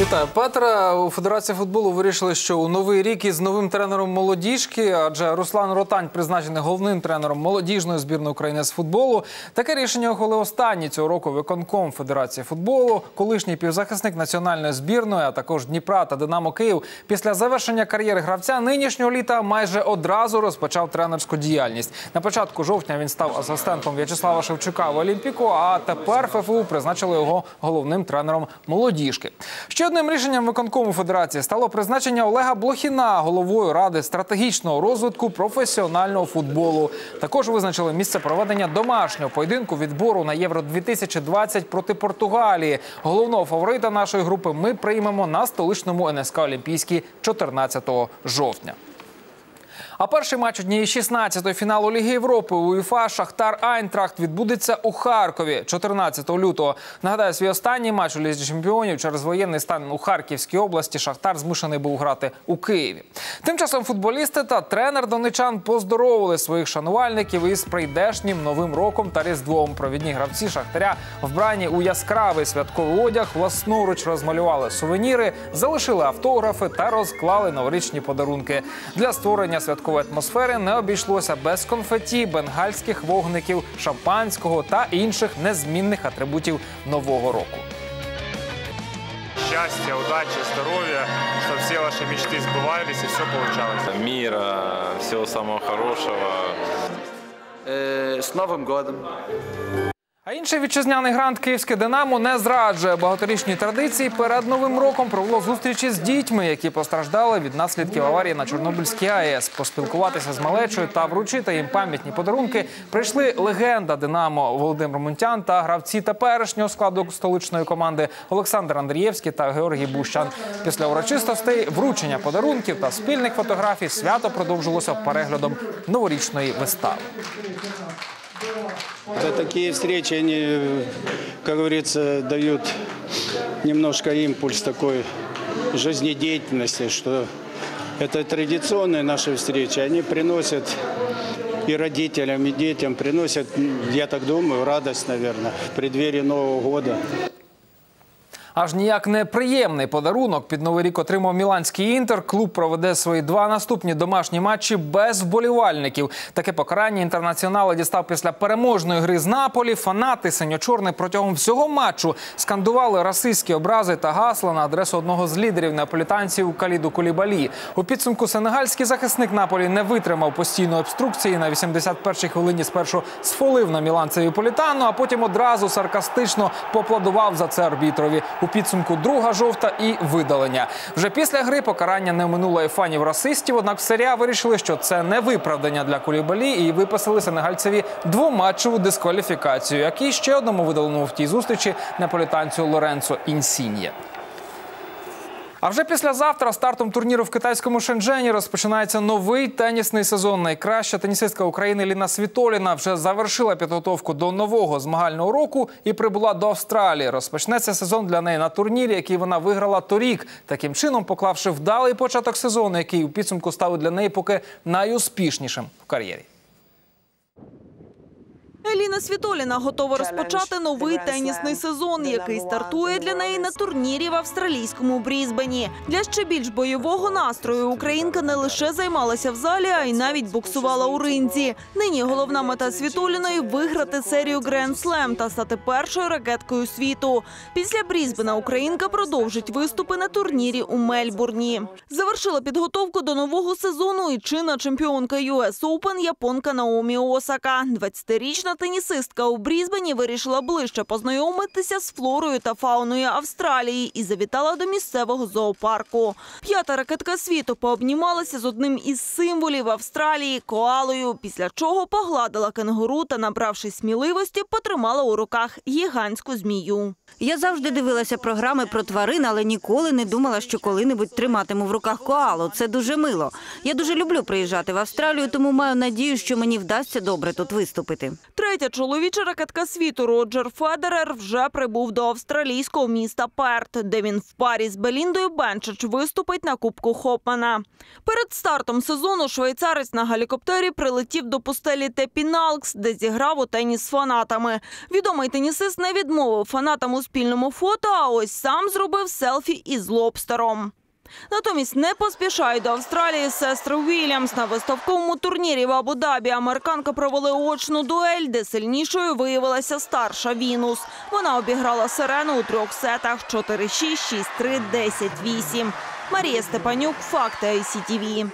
Вітаю, Петра. У Федерації футболу вирішили, що у новий рік із новим тренером молодіжки, адже Руслан Ротань призначений головним тренером молодіжної збірної України з футболу. Таке рішення ухвалив останній цього року виконком Федерації футболу, колишній півзахисник національної збірної, а також Дніпра та Динамо Київ. Після завершення кар'єри гравця нинішнього літа майже одразу розпочав тренерську діяльність. На початку жовтня він став асистентом В'ячеслава Шевчука в Олімпіку. А тепер ФФУ призначили його головним тренером молодіжки. Одним рішенням виконкому федерації стало призначення Олега Блохіна головою ради стратегічного розвитку професіонального футболу. Також визначили місце проведення домашнього поєдинку відбору на євро 2020 проти Португалії. Головного фаворита нашої групи ми приймемо на столичному НСК Олімпійській 14 жовтня. А перший матч однієї 16-ї фіналу Ліги Європи УЄФА Шахтар Айнтрахт відбудеться у Харкові 14 лютого. Нагадаю, свій останній матч у Лізі Чемпіонів через воєнний стан у Харківській області Шахтар змушений був грати у Києві. Тим часом футболісти та тренер донечан поздоровили своїх шанувальників із прийдешнім новим роком та різдвом. Провідні гравці Шахтаря вбрані у яскравий святковий одяг власноруч розмалювали сувеніри, залишили автографи та розклали новорічні подарунки. Для створення святкової атмосфери не обійшлося без конфеті, бенгальських вогників, шампанського та інших незмінних атрибутів нового року. счастья, удачи, здоровья, чтобы все ваши мечты сбывались и все получалось. мира, всего самого хорошего. Э, С Новым годом! Інший вітчизняний грант Київське Динамо не зраджує багаторічні традиції. Перед новим роком провело зустрічі з дітьми, які постраждали від наслідків аварії на Чорнобильській АЕС. Поспілкуватися з малечою та вручити їм пам'ятні подарунки прийшли легенда Динамо Володимир Мунтян та гравці теперішнього складу столичної команди Олександр Андрієвський та Георгій Бущан. Після урочистостей, вручення подарунків та спільних фотографій свято продовжилося переглядом новорічної вистави. Это такие встречи, они, как говорится, дают немножко импульс такой жизнедеятельности, что это традиционные наши встречи, они приносят и родителям, и детям, приносят, я так думаю, радость, наверное, в преддверии Нового года. Аж ніяк не приємний подарунок під новий рік отримав міланський інтер. Клуб проведе свої два наступні домашні матчі без вболівальників. Таке покарання інтернаціонали дістав після переможної гри з Наполі. Фанати синьо-чорний протягом всього матчу скандували расистські образи та гасла на адресу одного з лідерів неаполітанців Каліду Кулібалі. У підсумку сенегальський захисник Наполі не витримав постійної обструкції. На 81-й хвилині спершу сфолив на міланцеві політану, а потім одразу саркастично поплодував за це арбітрові. У підсумку друга жовта і видалення. Вже після гри покарання не минуло і фанів расистів. Однак в серія вирішили, що це не виправдання для Кулібалі і виписали сенегальцеві двоматчеву дискваліфікацію, як і ще одному видаленому в тій зустрічі неаполітанцю Лоренцо Інсіньє. А вже післязавтра стартом турніру в китайському Шенджені розпочинається новий тенісний сезон. Найкраща тенісистка України Ліна Світоліна вже завершила підготовку до нового змагального року і прибула до Австралії. Розпочнеться сезон для неї на турнірі, який вона виграла торік. Таким чином, поклавши вдалий початок сезону, який у підсумку став для неї поки найуспішнішим в кар'єрі. Еліна Світоліна готова розпочати новий тенісний сезон, який стартує для неї на турнірі в австралійському Брізбені. Для ще більш бойового настрою українка не лише займалася в залі, а й навіть боксувала у ринзі. Нині головна мета Світоліної виграти серію Гренд Слем та стати першою ракеткою світу. Після Брізбена українка продовжить виступи на турнірі у Мельбурні. Завершила підготовку до нового сезону і чинна чемпіонка US Open японка Наомі Осака. 20-річна тенісистка у Брізбені вирішила ближче познайомитися з флорою та фауною Австралії і завітала до місцевого зоопарку. П'ята ракетка світу пообнімалася з одним із символів Австралії коалою, після чого погладила кенгуру та, набравшись сміливості, потримала у руках гігантську змію. Я завжди дивилася програми про тварин, але ніколи не думала, що коли-небудь триматиму в руках коалу. Це дуже мило. Я дуже люблю приїжджати в Австралію, тому маю надію, що мені вдасться добре тут виступити. Третя чоловіча ракетка світу Роджер Федерер вже прибув до австралійського міста Перт, де він в парі з Беліндою Бенчич виступить на Кубку Хопмана. Перед стартом сезону швейцарець на гелікоптері прилетів до пустелі Тепіналкс, де зіграв у теніс з фанатами. Відомий тенісист не відмовив фанатам у спільному фото, а ось сам зробив селфі із лобстером. Натомість не поспішають до Австралії сестри Вільямс. На виставковому турнірі в Абу-Дабі американка провели очну дуель, де сильнішою виявилася старша Вінус. Вона обіграла Сирену у трьох сетах 4-6, 6-3, 10-8. Марія Степанюк, Факти ICTV.